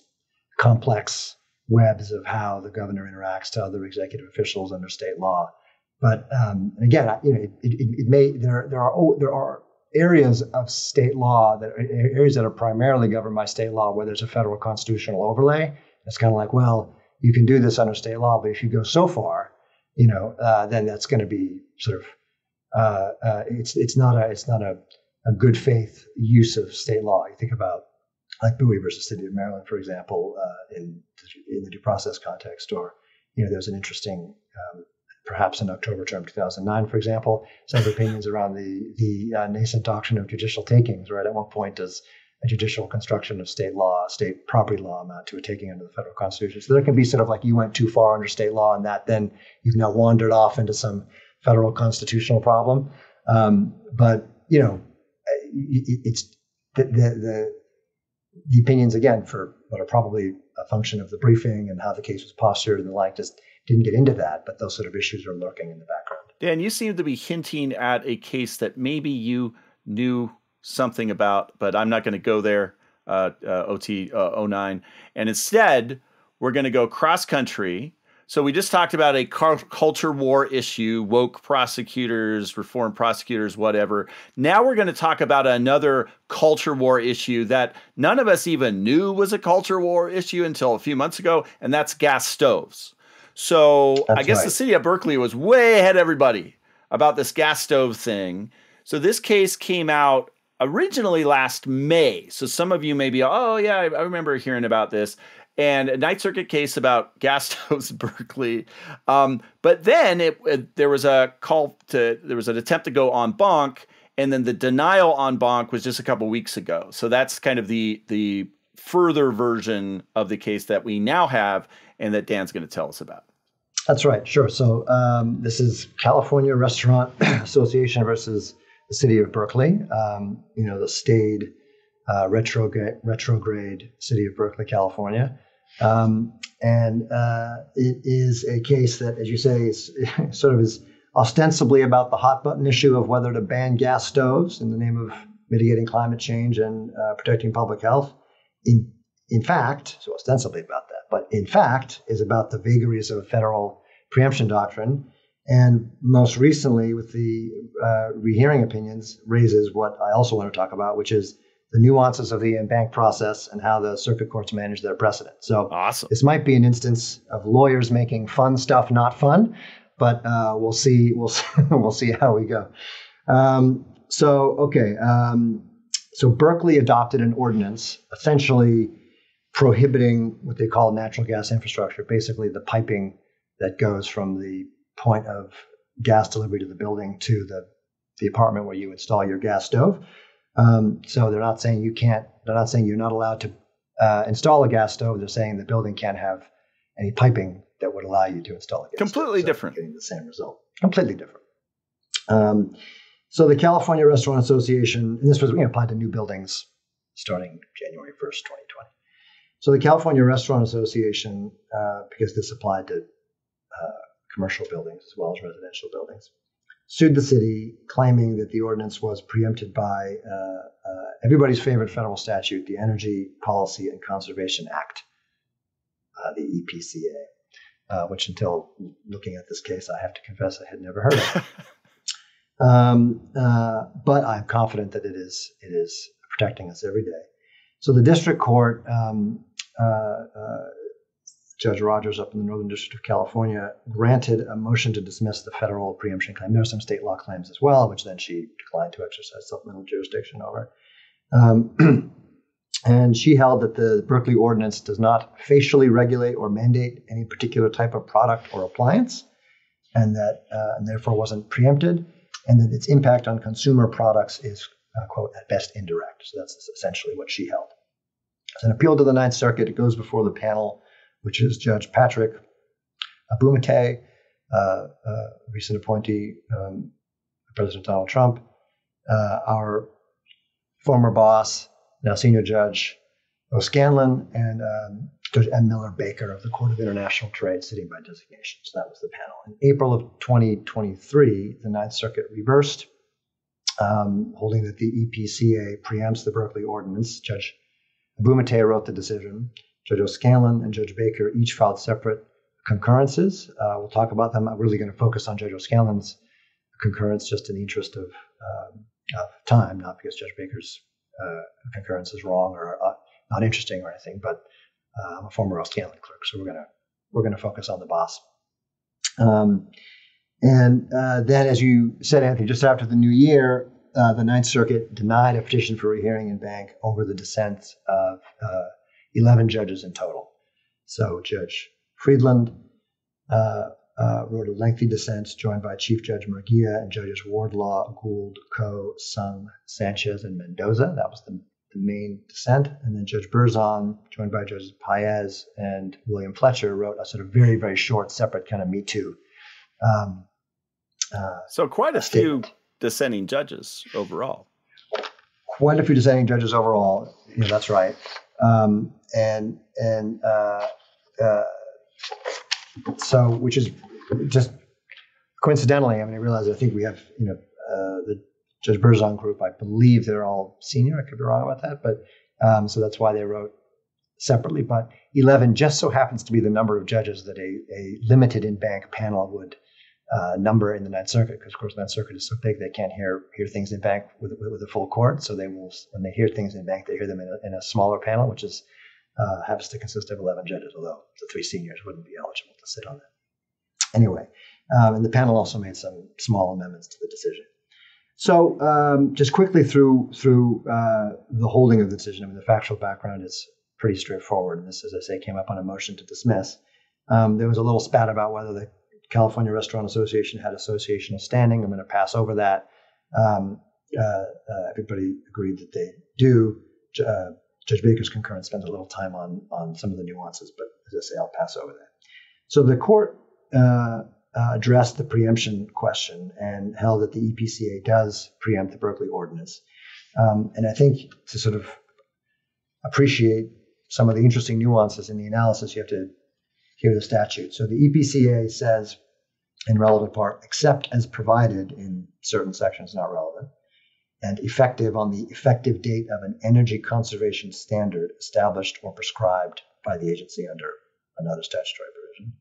complex webs of how the governor interacts to other executive officials under state law. But um, again, you know, it, it, it, may there there are oh, there are areas of state law that are areas that are primarily governed by state law where there's a federal constitutional overlay. It's kind of like, well, you can do this under state law, but if you go so far, you know, uh, then that's going to be sort of uh, uh, it's it's not a it's not a, a good faith use of state law. You think about like Bouie versus City of Maryland, for example, uh, in in the due process context, or you know, there's an interesting, um, perhaps in October term 2009, for example, of opinions around the the uh, nascent doctrine of judicial takings. Right, at what point does a judicial construction of state law, state property law, amount to a taking under the federal constitution? So there can be sort of like you went too far under state law, and that then you've now wandered off into some federal constitutional problem. Um, but you know, it, it's the, the, the the opinions again for what are probably a function of the briefing and how the case was postured and the like just didn't get into that, but those sort of issues are lurking in the background. Dan, you seem to be hinting at a case that maybe you knew something about, but I'm not going to go there. Uh, uh, OT uh, 09. And instead, we're going to go cross country so we just talked about a culture war issue, woke prosecutors, reform prosecutors, whatever. Now we're going to talk about another culture war issue that none of us even knew was a culture war issue until a few months ago, and that's gas stoves. So that's I guess right. the city of Berkeley was way ahead of everybody about this gas stove thing. So this case came out originally last May. So some of you may be, oh yeah, I remember hearing about this and a Ninth Circuit case about gas stoves in Berkeley. Um, but then it, it, there was a call to, there was an attempt to go en banc. and then the denial en banc was just a couple weeks ago. So that's kind of the the further version of the case that we now have, and that Dan's going to tell us about. That's right, sure. So um, this is California Restaurant Association versus the City of Berkeley. Um, you know, the staid uh, retrograde, retrograde city of Berkeley, California. Um, and uh, it is a case that, as you say, is sort of is ostensibly about the hot button issue of whether to ban gas stoves in the name of mitigating climate change and uh, protecting public health. In in fact, so ostensibly about that, but in fact is about the vagaries of federal preemption doctrine. And most recently, with the uh, rehearing opinions, raises what I also want to talk about, which is the nuances of the en banc process and how the circuit courts manage their precedent. So awesome. this might be an instance of lawyers making fun stuff not fun, but uh, we'll see. We'll see, we'll see how we go. Um, so okay, um, so Berkeley adopted an ordinance essentially prohibiting what they call natural gas infrastructure, basically the piping that goes from the point of gas delivery to the building to the the apartment where you install your gas stove. Um, so they're not saying you can't. They're not saying you're not allowed to uh, install a gas stove. They're saying the building can't have any piping that would allow you to install a gas Completely stove. different. Getting the same result. Completely different. Um, so the California Restaurant Association, and this was you know, applied to new buildings starting January 1st, 2020. So the California Restaurant Association, uh, because this applied to uh, commercial buildings as well as residential buildings, sued the city, claiming that the ordinance was preempted by uh, uh, everybody's favorite federal statute, the Energy Policy and Conservation Act, uh, the EPCA, uh, which until looking at this case, I have to confess I had never heard of. um, uh, but I'm confident that it is it is protecting us every day. So the district court um, uh, Judge Rogers up in the Northern District of California granted a motion to dismiss the federal preemption claim. There are some state law claims as well, which then she declined to exercise supplemental jurisdiction over. Um, and she held that the Berkeley Ordinance does not facially regulate or mandate any particular type of product or appliance, and that uh, and therefore wasn't preempted, and that its impact on consumer products is uh, quote at best indirect. So that's essentially what she held. It's an appeal to the Ninth Circuit. It goes before the panel which is Judge Patrick Bumatay, uh, uh, recent appointee um, President Donald Trump. uh, our former boss, now senior judge O'Scannlain, and um, Judge M. Miller Baker of the Court of International Trade sitting by designation. So that was the panel. In April of 2023, the Ninth Circuit reversed, um, holding that the EPCA preempts the Berkeley Ordinance. Judge Bumatay wrote the decision. Judge O'Scannlain and Judge Baker each filed separate concurrences. Uh, we'll talk about them. I'm really going to focus on Judge O'Scannlain's concurrence just in the interest of, um, of time, not because Judge Baker's uh, concurrence is wrong or uh, not interesting or anything, but uh, I'm a former O'Scannlain clerk, so we're gonna we're gonna focus on the boss. Um, and uh, then, as you said, Anthony, just after the new year, uh, the Ninth Circuit denied a petition for rehearing en banc over the dissent of uh, 11 judges in total. So Judge Friedland uh, uh, wrote a lengthy dissent joined by Chief Judge Murguia and Judges Wardlaw, Gould, Koh, Sung, Sanchez, and Mendoza. That was the, the main dissent. And then Judge Berzon, joined by Judges Paez and William Fletcher, wrote a sort of very, very short, separate kind of Me Too. Um, uh, so quite a few dissenting judges overall. Quite a few dissenting judges overall. Yeah, that's right. Um, and and uh, uh, so, which is just coincidentally, I mean, I realize I think we have, you know, uh, the Judge Berzon group. I believe they're all senior. I could be wrong about that, but um, so that's why they wrote separately. But 11 just so happens to be the number of judges that a, a limited en banc panel would uh, number in the Ninth Circuit, because of course the Ninth Circuit is so big they can't hear hear things en banc with, with, with a full court. So they will, when they hear things en banc, they hear them in a, in a smaller panel, which is uh, to consist of 11 judges, although the three seniors wouldn't be eligible to sit on that. Anyway, um, and the panel also made some small amendments to the decision. So, um, just quickly through through uh, the holding of the decision. I mean, the factual background is pretty straightforward, and this, as I say, came up on a motion to dismiss. Um, there was a little spat about whether the California Restaurant Association had associational standing. I'm going to pass over that. Um, uh, uh, everybody agreed that they do. Uh, Judge Baker's concurrence spends a little time on on some of the nuances, but as I say, I'll pass over that. So the court uh, uh, addressed the preemption question and held that the EPCA does preempt the Berkeley Ordinance. Um, and I think to sort of appreciate some of the interesting nuances in the analysis, you have to hear the statute. So the EPCA says, in relevant part, except as provided in certain sections, not relevant and effective on the effective date of an energy conservation standard established or prescribed by the agency under another statutory provision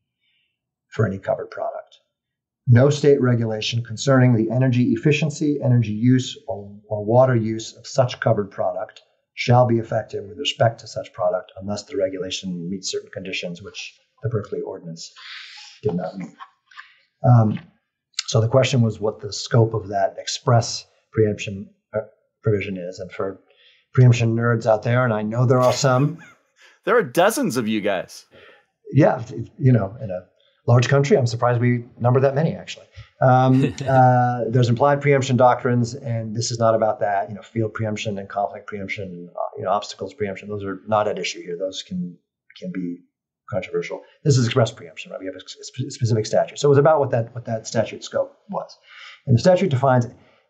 for any covered product. No state regulation concerning the energy efficiency, energy use, or, or water use of such covered product shall be effective with respect to such product unless the regulation meets certain conditions which the Berkeley Ordinance did not meet. Um, so the question was what the scope of that express preemption uh, provision is. And for preemption nerds out there, and I know there are some. there are dozens of you guys. Yeah, you know, in a large country, I'm surprised we number that many actually. Um, uh, there's implied preemption doctrines, and this is not about that. You know, field preemption and conflict preemption, uh, you know, obstacles preemption. Those are not at issue here. Those can can be controversial. This is express preemption, right? We have a specific statute. So it was about what that what that statute scope was, and the statute defines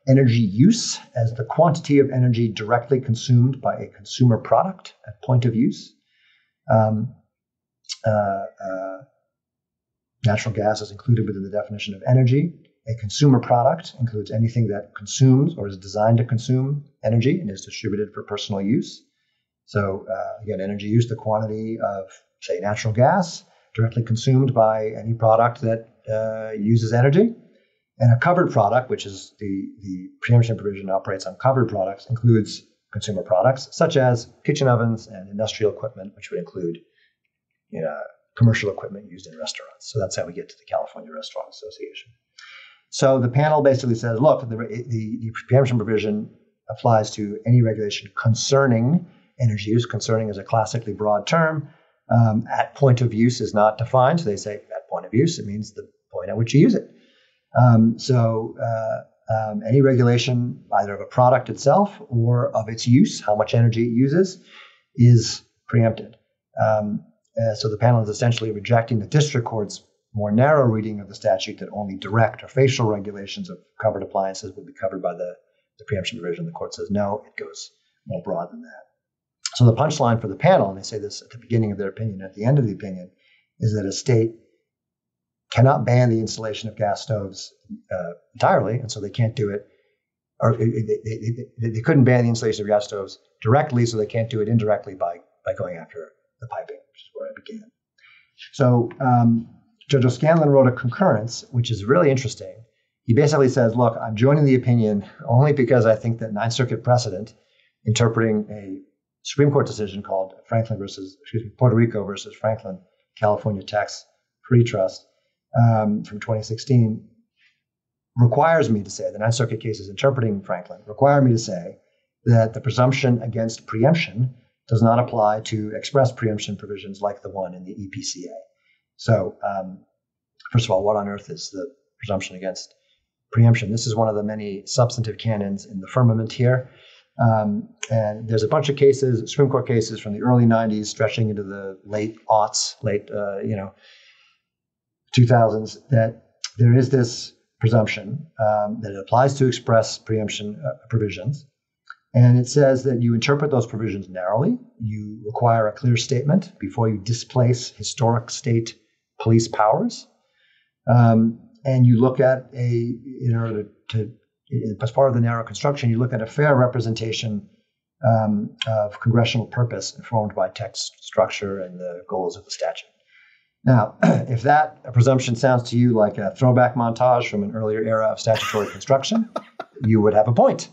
energy use as the quantity of energy directly consumed by a consumer product at point of use. Um, uh, uh, natural gas is included within the definition of energy. A consumer product includes anything that consumes or is designed to consume energy and is distributed for personal use. So, uh, again, energy use, the quantity of, say, natural gas directly consumed by any product that uh, uses energy. And a covered product, which is the, the preemption provision operates on covered products, includes consumer products such as kitchen ovens and industrial equipment, which would include you know, commercial equipment used in restaurants. So that's how we get to the California Restaurant Association. So the panel basically says, look, the, the, the preemption provision applies to any regulation concerning energy use. Concerning is a classically broad term. Um, at point of use is not defined. So they say at point of use, it means the point at which you use it. Um, so uh, um, any regulation, either of a product itself or of its use, how much energy it uses, is preempted. Um, uh, so the panel is essentially rejecting the district court's more narrow reading of the statute that only direct or facial regulations of covered appliances would be covered by the the preemption provision. The court says no, it goes more broad than that. So the punchline for the panel, and they say this at the beginning of their opinion, at the end of the opinion, is that a state cannot ban the installation of gas stoves uh, entirely, and so they can't do it. Or they, they, they, they, couldn't ban the installation of gas stoves directly, so they can't do it indirectly by by going after the piping, which is where I began. So um, Judge O'Scannlain wrote a concurrence, which is really interesting. He basically says, "Look, I'm joining the opinion only because I think that Ninth Circuit precedent interpreting a Supreme Court decision called Franklin versus excuse me Puerto Rico versus Franklin California Tax Free Trust um, from 2016 requires me to say the Ninth Circuit cases interpreting Franklin require me to say that the presumption against preemption does not apply to express preemption provisions like the one in the EPCA. So, um, first of all, what on earth is the presumption against preemption? This is one of the many substantive canons in the firmament here. Um, and there's a bunch of cases, Supreme Court cases from the early 90s stretching into the late aughts, late, uh, you know, 2000s, that there is this presumption um, that it applies to express preemption uh, provisions. And it says that you interpret those provisions narrowly. You require a clear statement before you displace historic state police powers. Um, and you look at a, in order to, as part of the narrow construction, you look at a fair representation um, of congressional purpose informed by text structure and the goals of the statute. Now, if that presumption sounds to you like a throwback montage from an earlier era of statutory construction, you would have a point.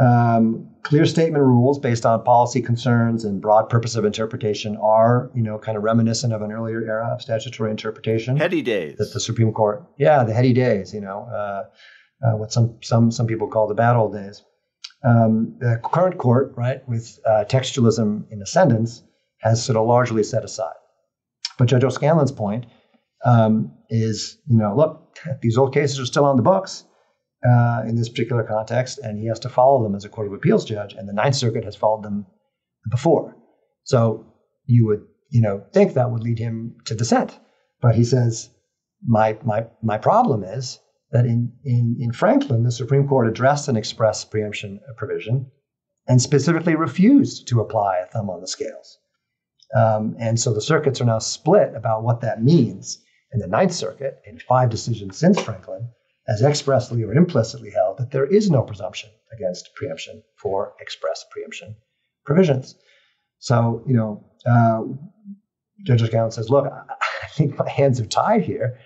Um, clear statement rules based on policy concerns and broad purpose of interpretation are, you know, kind of reminiscent of an earlier era of statutory interpretation. Heady days. That the Supreme Court, yeah, the heady days, you know. Uh, uh, what some some some people call the bad old days. Um, the current court, right, with uh, textualism in ascendance, has sort of largely set aside. But Judge O'Scannlain's point um, is, you know, look, these old cases are still on the books uh, in this particular context, and he has to follow them as a court of appeals judge, and the Ninth Circuit has followed them before. So you would, you know, think that would lead him to dissent, but he says, my my my problem is that in, in, in Franklin, the Supreme Court addressed an express preemption provision and specifically refused to apply a thumb on the scales. Um, and so the circuits are now split about what that means. And the Ninth Circuit, in five decisions since Franklin, has expressly or implicitly held that there is no presumption against preemption for express preemption provisions. So, you know, uh, Judge O'Scannlain says, look, I think my hands are tied here.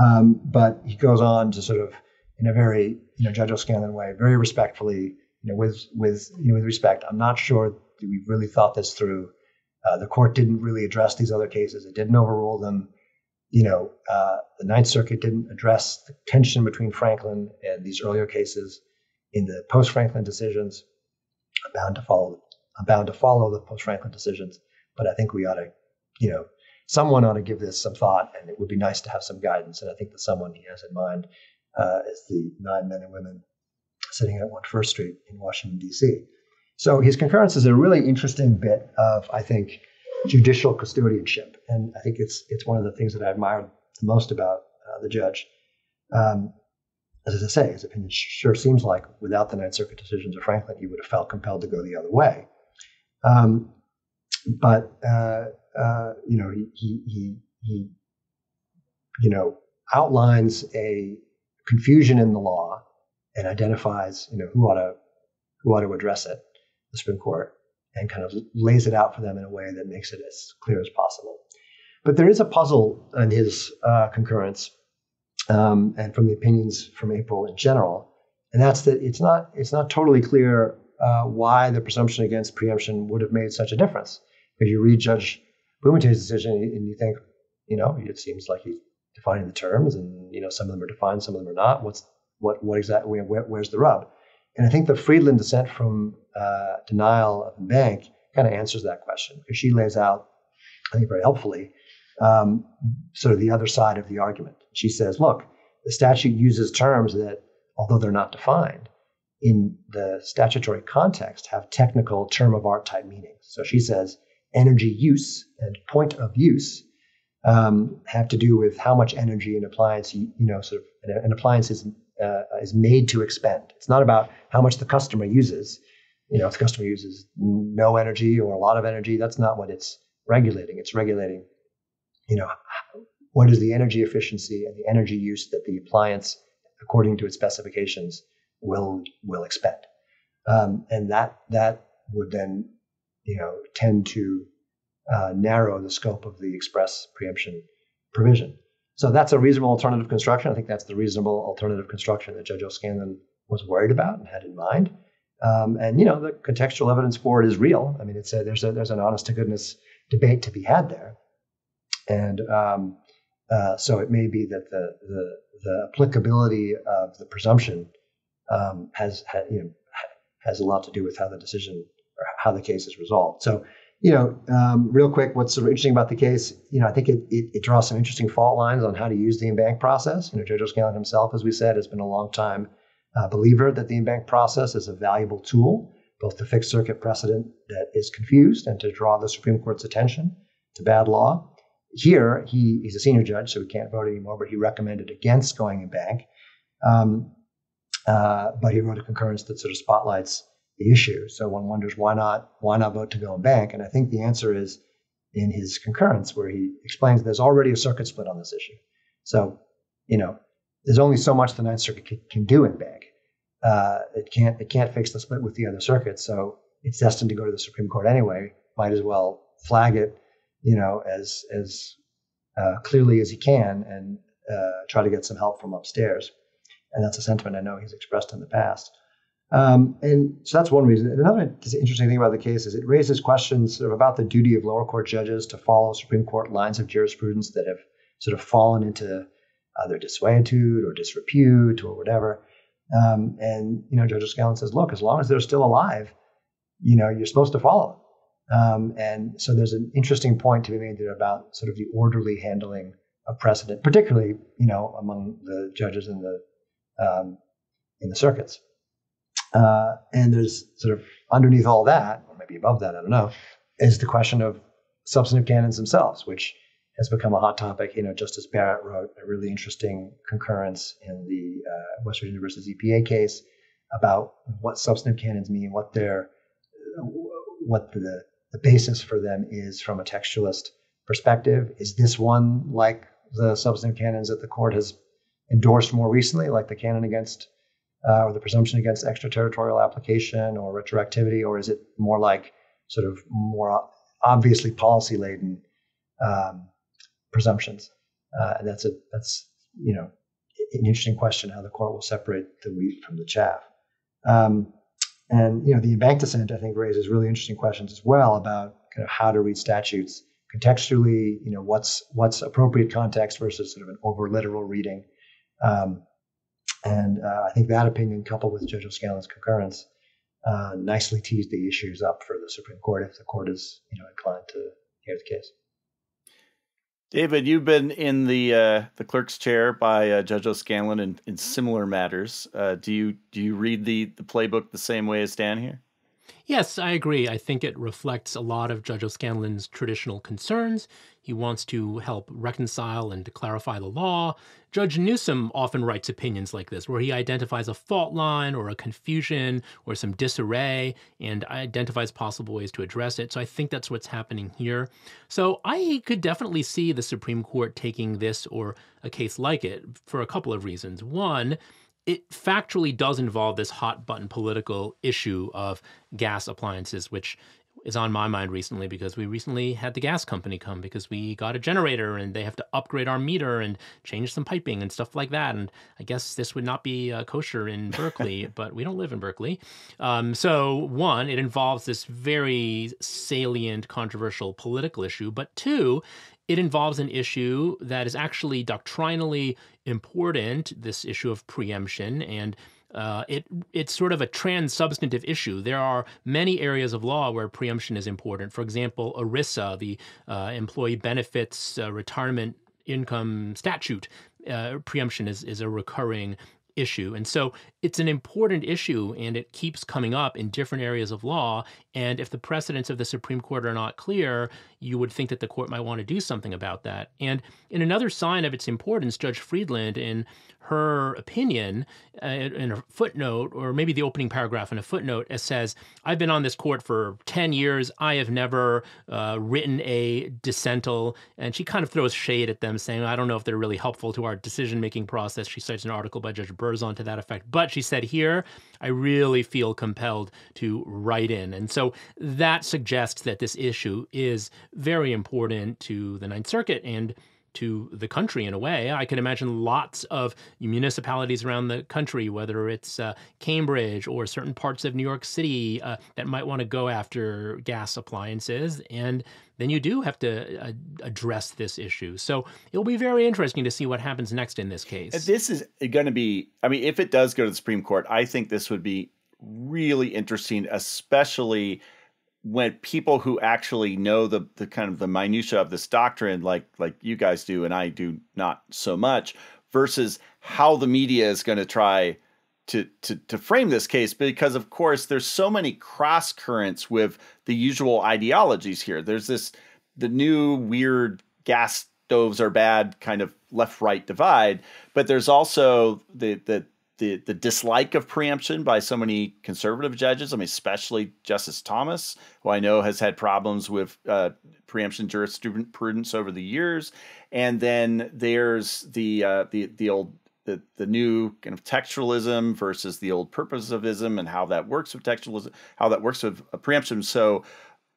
Um, but he goes on to sort of, in a very, you know, Judge O'Scannlain way, very respectfully, you know, with with you know, with respect. I'm not sure that we've really thought this through. Uh, the court didn't really address these other cases. It didn't overrule them. You know, uh, the Ninth Circuit didn't address the tension between Franklin and these earlier cases in the post-Franklin decisions. I'm bound to follow. I'm bound to follow the post-Franklin decisions, but I think we ought to, you know, someone ought to give this some thought, and it would be nice to have some guidance. And I think the someone he has in mind uh, is the nine men and women sitting at One First Street in Washington D.C. So his concurrence is a really interesting bit of, I think, judicial custodianship, and I think it's it's one of the things that I admire the most about uh, the judge. Um, as I say, his opinion sure seems like without the Ninth Circuit decisions of Franklin, he would have felt compelled to go the other way. Um, but uh, uh, you know, he, he, he, he, you know, outlines a confusion in the law and identifies, you know, who ought to, who ought to address it, the Supreme Court, and kind of lays it out for them in a way that makes it as clear as possible. But there is a puzzle in his uh, concurrence, um, and from the opinions from April in general, and that's that it's not it's not totally clear uh, why the presumption against preemption would have made such a difference. If you read Judge Bumatay's decision, and you think, you know, it seems like he's defining the terms, and you know, some of them are defined, some of them are not. What's what what exactly where, where's the rub? And I think the Friedland dissent from uh, denial of the bank kind of answers that question because she lays out, I think, very helpfully, um, sort of the other side of the argument. She says, look, the statute uses terms that, although they're not defined, in the statutory context have technical term of art type meanings. So she says energy use and point of use um, have to do with how much energy an appliance, you know, sort of an, an appliance is uh, is made to expend. It's not about how much the customer uses. You know, if the customer uses no energy or a lot of energy, that's not what it's regulating. It's regulating, you know, what is the energy efficiency and the energy use that the appliance, according to its specifications, will will expend, um, and that that would then, you know, tend to uh, narrow the scope of the express preemption provision. So that's a reasonable alternative construction. I think that's the reasonable alternative construction that Judge O'Scannlain was worried about and had in mind. Um, and you know, the contextual evidence for it is real. I mean, it's a, there's a, there's an honest to goodness debate to be had there, and um, uh, so it may be that the the, the applicability of the presumption um, has, has you know has a lot to do with how the decision or how the case is resolved. So you know, um, real quick, what's sort of interesting about the case, you know, I think it, it, it, draws some interesting fault lines on how to use the en-banc process. You know, Judge O'Scannlain himself, as we said, has been a long time uh, believer that the en-banc process is a valuable tool, both to fix circuit precedent that is confused and to draw the Supreme Court's attention to bad law. Here, he, he's a senior judge, so he can't vote anymore, but he recommended against going en-banc. Um, uh, but he wrote a concurrence that sort of spotlights the issue. So one wonders why not why not vote to go en banc? And I think the answer is in his concurrence, where he explains there's already a circuit split on this issue. So you know there's only so much the Ninth Circuit can, can do en banc. Uh, it can't it can't fix the split with the other circuits. So it's destined to go to the Supreme Court anyway. Might as well flag it, you know, as as uh, clearly as he can and uh, try to get some help from upstairs. And that's a sentiment I know he's expressed in the past. Um, and so that's one reason. And another interesting thing about the case is it raises questions sort of about the duty of lower court judges to follow Supreme Court lines of jurisprudence that have sort of fallen into either desuetude or disrepute or whatever. Um, and you know, Judge O'Scannlain says, look, as long as they're still alive, you know, you're supposed to follow them. Um, and so there's an interesting point to be made there about sort of the orderly handling of precedent, particularly you know among the judges in the um, in the circuits. Uh, and there's sort of underneath all that, or maybe above that, I don't know, is the question of substantive canons themselves, which has become a hot topic. You know, Justice Barrett wrote a really interesting concurrence in the uh, West Virginia versus EPA case about what substantive canons mean, what their what the, the basis for them is from a textualist perspective. Is this one like the substantive canons that the court has endorsed more recently, like the canon against uh, or the presumption against extraterritorial application or retroactivity, or is it more like sort of more obviously policy laden um, presumptions? Uh, and that's a that's you know an interesting question how the court will separate the wheat from the chaff. Um, and you know the bank dissent I think raises really interesting questions as well about kind of how to read statutes contextually. You know what's what's appropriate context versus sort of an over literal reading. Um, and uh, I think that opinion, coupled with Judge O'Scannlain's concurrence, uh, nicely teased the issues up for the Supreme Court if the court is, you know, inclined to hear the case. David, you've been in the uh, the clerk's chair by uh, Judge O'Scannlain in, in similar matters. Uh, do you do you read the the playbook the same way as Dan here? Yes, I agree. I think it reflects a lot of Judge O'Scannlain's traditional concerns. He wants to help reconcile and to clarify the law. Judge Newsom often writes opinions like this, where he identifies a fault line or a confusion or some disarray and identifies possible ways to address it. So I think that's what's happening here. So I could definitely see the Supreme Court taking this or a case like it for a couple of reasons. One, it factually does involve this hot button political issue of gas appliances, which is on my mind recently because we recently had the gas company come because we got a generator and they have to upgrade our meter and change some piping and stuff like that. And I guess this would not be uh, kosher in Berkeley, but we don't live in Berkeley. Um, so, one, it involves this very salient, controversial political issue. But two, it involves an issue that is actually doctrinally important, this issue of preemption, and uh, it it's sort of a trans-substantive issue. There are many areas of law where preemption is important. For example, ERISA, the uh, Employee Benefits uh, Retirement Income Statute, uh, preemption is is a recurring issue. And so it's an important issue and it keeps coming up in different areas of law. And if the precedents of the Supreme Court are not clear, you would think that the court might want to do something about that. And in another sign of its importance, Judge Friedland, in her opinion uh, in a footnote, or maybe the opening paragraph in a footnote, says, I've been on this court for 10 years. I have never uh, written a dissental. And she kind of throws shade at them, saying, I don't know if they're really helpful to our decision making process. She cites an article by Judge Berzon to that effect. But she said, Here, I really feel compelled to write in. And so that suggests that this issue is very important to the Ninth Circuit and to the country in a way. I can imagine lots of municipalities around the country, whether it's uh, Cambridge or certain parts of New York City, uh, that might want to go after gas appliances. And then you do have to uh, address this issue. So it'll be very interesting to see what happens next in this case. This is going to be, I mean, if it does go to the Supreme Court, I think this would be really interesting, especially when people who actually know the the kind of the minutia of this doctrine like like you guys do and I do not so much versus how the media is going to try to, to to frame this case because of course there's so many cross currents with the usual ideologies here. There's this the new weird gas stoves are bad kind of left right divide but there's also the the the the dislike of preemption by so many conservative judges. I mean, especially Justice Thomas, who I know has had problems with uh, preemption jurisprudence over the years. And then there's the uh, the the old the the new kind of textualism versus the old purposivism and how that works with textualism, how that works with preemption. So,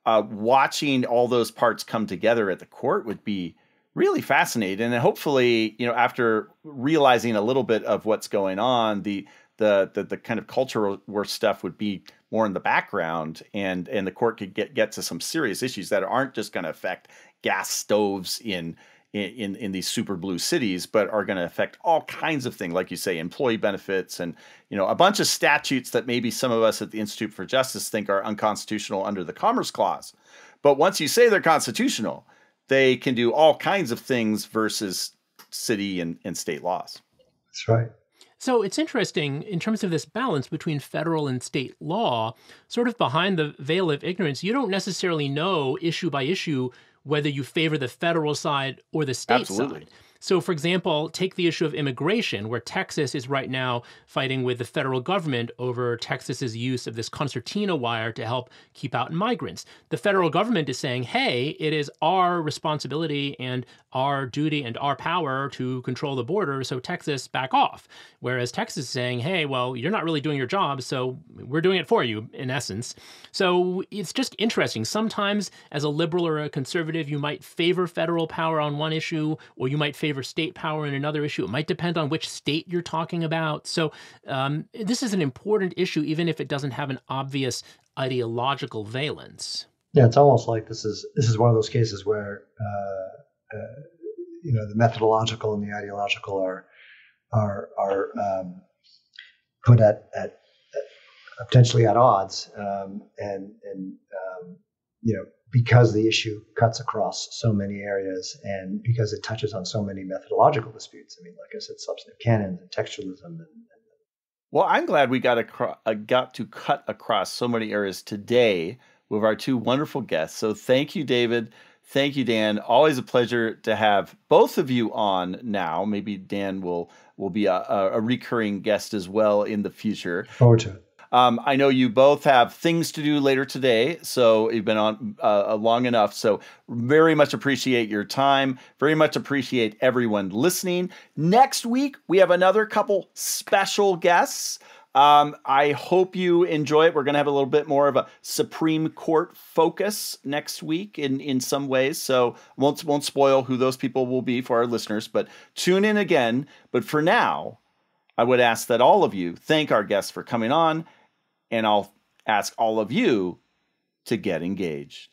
uh, watching all those parts come together at the court would be really fascinating and hopefully you know after realizing a little bit of what's going on the the the, the kind of cultural war stuff would be more in the background and and the court could get get to some serious issues that aren't just going to affect gas stoves in in in these super blue cities but are going to affect all kinds of things like you say employee benefits and you know a bunch of statutes that maybe some of us at the institute for justice think are unconstitutional under the commerce clause. But once you say they're constitutional they can do all kinds of things versus city and, and state laws. That's right. So it's interesting in terms of this balance between federal and state law, sort of behind the veil of ignorance, you don't necessarily know issue by issue whether you favor the federal side or the state Absolutely. side. So, for example, take the issue of immigration, where Texas is right now fighting with the federal government over Texas's use of this concertina wire to help keep out migrants. The federal government is saying, hey, it is our responsibility and our duty and our power to control the border, so Texas back off. Whereas Texas is saying, hey, well, you're not really doing your job, so we're doing it for you, in essence. So it's just interesting. Sometimes, as a liberal or a conservative, you might favor federal power on one issue, or you might favor state power in another issue. It might depend on which state you're talking about. So um, this is an important issue, even if it doesn't have an obvious ideological valence. Yeah, it's almost like this is this is one of those cases where uh, uh, you know the methodological and the ideological are are are um, put at, at, at, potentially at odds, um, and and um, you know because the issue cuts across so many areas and because it touches on so many methodological disputes. I mean, like I said, substantive canons and textualism. And, and well, I'm glad we got acro- uh, got to cut across so many areas today with our two wonderful guests. So thank you, David. Thank you, Dan. Always a pleasure to have both of you on now. Maybe Dan will will be a, a recurring guest as well in the future. Forward to it. Um, I know you both have things to do later today, so you've been on uh, long enough. So, very much appreciate your time. Very much appreciate everyone listening. Next week, we have another couple special guests. Um, I hope you enjoy it. We're going to have a little bit more of a Supreme Court focus next week in, in some ways. So won't won't spoil who those people will be for our listeners, but tune in again. But for now, I would ask that all of you thank our guests for coming on and I'll ask all of you to get engaged.